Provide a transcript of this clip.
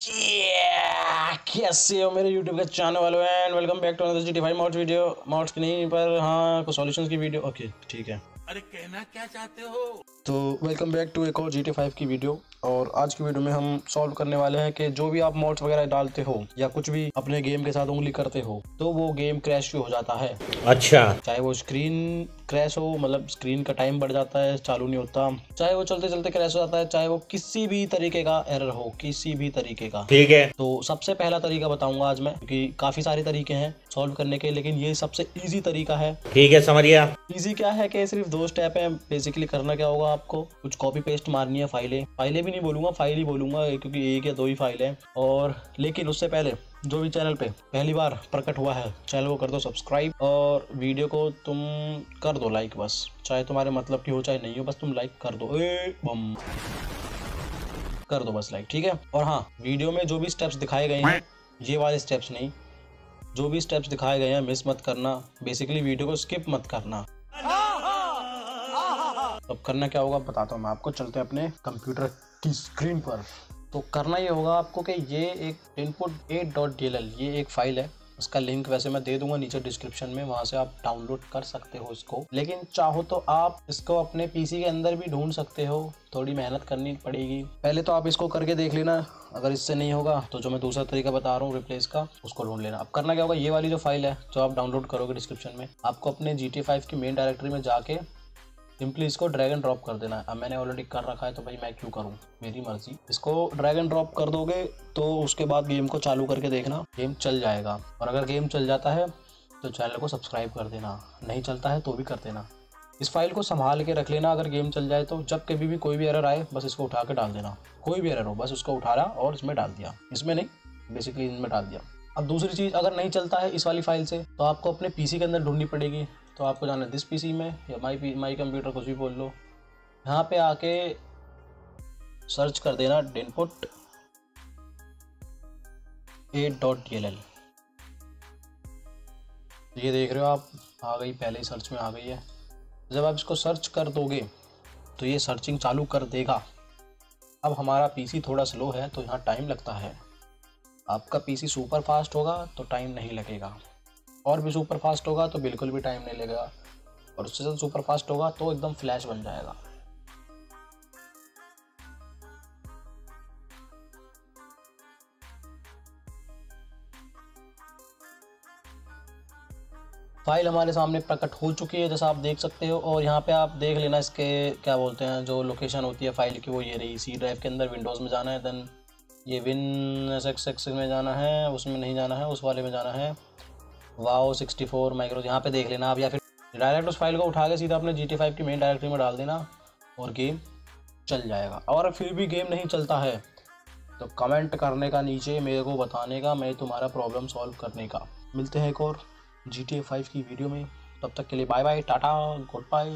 Yeah! कैसे हो मेरे YouTube के चैनल वालों and welcome back to another G five mods video mods की नहीं पर हाँ कुछ सॉल्यूशंस की वीडियो ओके ठीक है। अरे कहना क्या चाहते हो? तो वेलकम बैक टू एक और जी टी फाइव की वीडियो और आज की वीडियो में हम सॉल्व करने वाले हैं कि जो भी आप मॉड्स वगैरह डालते हो या कुछ भी अपने गेम के साथ उंगली करते हो तो वो गेम क्रैश हो जाता है? अच्छा। चाहे वो स्क्रीन क्रैश हो मतलब स्क्रीन का टाइम बढ़ जाता है चालू नहीं होता। चाहे वो चलते चलते क्रैश हो जाता है चाहे वो किसी भी तरीके का एरर हो किसी भी तरीके का। ठीक है। तो सबसे पहला तरीका बताऊँगा आज मैं क्योंकि काफ़ी सारे तरीके हैं सॉल्व करने के लेकिन ये सबसे इजी तरीका है। ठीक है समझ गया। इजी क्या है कि सिर्फ़ दो स्टेप है बेसिकली करना क्या होगा आपको? कुछ कॉपी पेस्ट मारनी है फाइलें। फाइलें भी नहीं बोलूँगा फ़ाइल ही बोलूँगा क्योंकि एक या दो ही फ़ाइल है। और लेकिन उससे पहले जो भी चैनल पे पहली बार प्रकट हुआ है, चैनल को कर दो सब्सक्राइब और वीडियो को तुम कर दो लाइक बस। चाहे तुम्हारे मतलब की हो, चाहे नहीं हो, बस तुम लाइक कर दो। ए, बम। कर दो बस लाइक, ठीक है? और हाँ वीडियो में जो भी स्टेप्स दिखाए गए हैं, ये वाले स्टेप्स नहीं। जो भी स्टेप्स दिखाए गए हैं मिस मत करना। बेसिकली वीडियो को स्किप मत करना। अब करना क्या होगा, बताता हूँ मैं आपको। चलते हैं अपने कंप्यूटर की स्क्रीन पर। तो करना ये होगा आपको कि ये एक इनपुट एट डॉट डी ये एक फ़ाइल है। उसका लिंक वैसे मैं दे दूँगा नीचे डिस्क्रिप्शन में, वहाँ से आप डाउनलोड कर सकते हो इसको। लेकिन चाहो तो आप इसको अपने पीसी के अंदर भी ढूंढ सकते हो। थोड़ी मेहनत करनी पड़ेगी। पहले तो आप इसको करके देख लेना। अगर इससे नहीं होगा तो जो मैं दूसरा तरीका बता रहा हूँ रिप्लेस का, उसको ढूंढ लेना। अब करना क्या होगा? ये वाली जो फ़ाइल है, जो आप डाउनलोड करोगे डिस्क्रिप्शन में, आपको अपने जी टी फाइव की मेन डायरेक्टरी में जाके सिंपली इसको ड्रैग एंड ड्रॉप कर देना है। अब मैंने ऑलरेडी कर रखा है तो भाई मैं क्यों करूँ? मेरी मर्ज़ी। इसको ड्रैग एंड ड्रॉप कर दोगे तो उसके बाद गेम को चालू करके देखना। गेम चल जाएगा। और अगर गेम चल जाता है तो चैनल को सब्सक्राइब कर देना। नहीं चलता है तो भी कर देना। इस फ़ाइल को संभाल के रख लेना। अगर गेम चल जाए तो जब कभी भी कोई भी एरर आए, बस इसको उठा के डाल देना। कोई भी एरर हो, बस उसको उठाया और इसमें डाल दिया। इसमें नहीं बेसिकली इनमें डाल दिया। अब दूसरी चीज़, अगर नहीं चलता है इस वाली फ़ाइल से तो आपको अपने पीसी के अंदर ढूंढनी पड़ेगी। तो आपको जाना है दिस पीसी में, या माई पी माई कंप्यूटर कुछ भी बोल लो। यहाँ पे आके सर्च कर देना input eight dot D L L ये देख रहे हो आप, आ गई, पहले ही सर्च में आ गई है। जब आप इसको सर्च कर दोगे तो ये सर्चिंग चालू कर देगा। अब हमारा पीसी थोड़ा स्लो है तो यहाँ टाइम लगता है। आपका पीसी सुपर फास्ट होगा तो टाइम नहीं लगेगा। और भी सुपर फास्ट होगा तो बिल्कुल भी टाइम नहीं लगेगा। और उससे ज़्यादा सुपर फास्ट होगा तो एकदम फ्लैश बन जाएगा। फ़ाइल हमारे सामने प्रकट हो चुकी है, जैसा आप देख सकते हो, और यहाँ पे आप देख लेना इसके क्या बोलते हैं, जो लोकेशन होती है फ़ाइल की, वो ये रही। सी ड्राइव के अंदर विंडोज़ में जाना है देन ये विन एस एक्स एक्स में जाना है, उसमें नहीं जाना है, उस वाले में जाना है। वाओ सिक्सटी फोर माइक्रो यहाँ पे देख लेना आप, या फिर डायरेक्ट उस फ़ाइल को उठा के सीधा अपने जी टी फाइव की मेन डायरेक्टरी में डाल देना, और गेम चल जाएगा। और फिर भी गेम नहीं चलता है तो कमेंट करने का नीचे, मेरे को बताने का, मैं तुम्हारा प्रॉब्लम सॉल्व करने का। मिलते हैं एक और जी टी फाइव की वीडियो में, तब तक के लिए bye bye tata good bye